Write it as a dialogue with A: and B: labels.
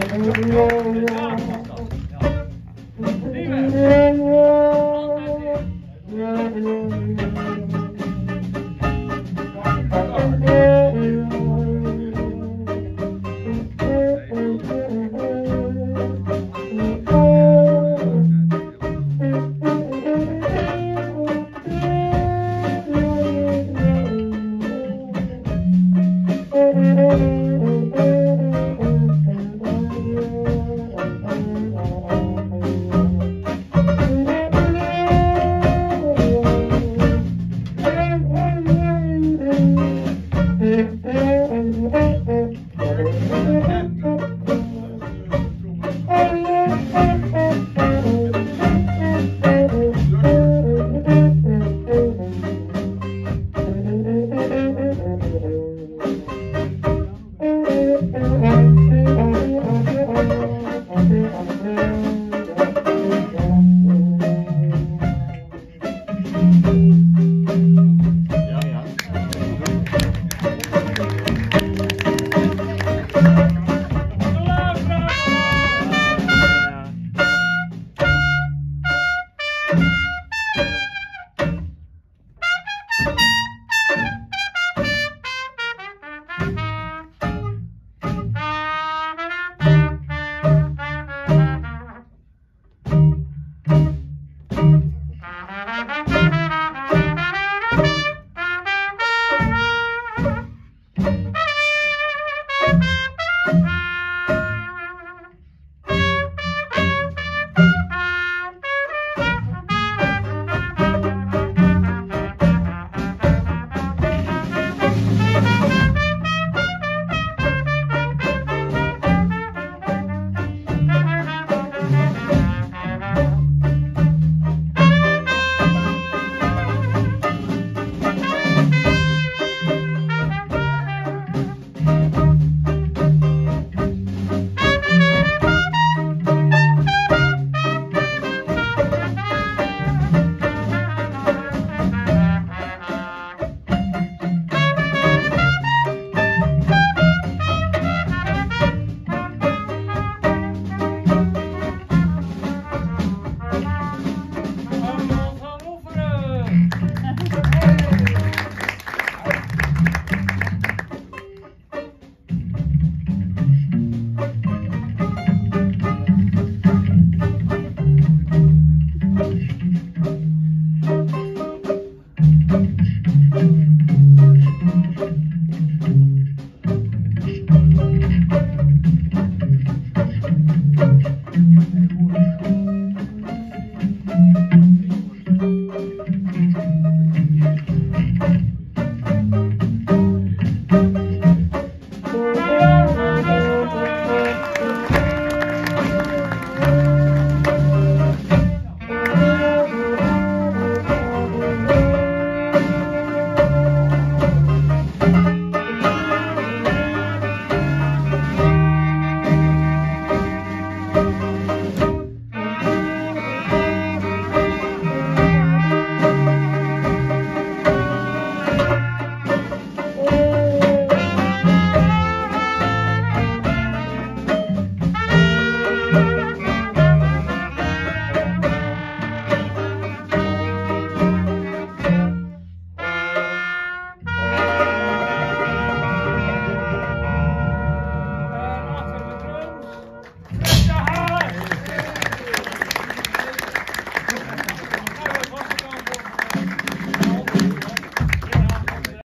A: 안녕. 음. 하세요 Thank you.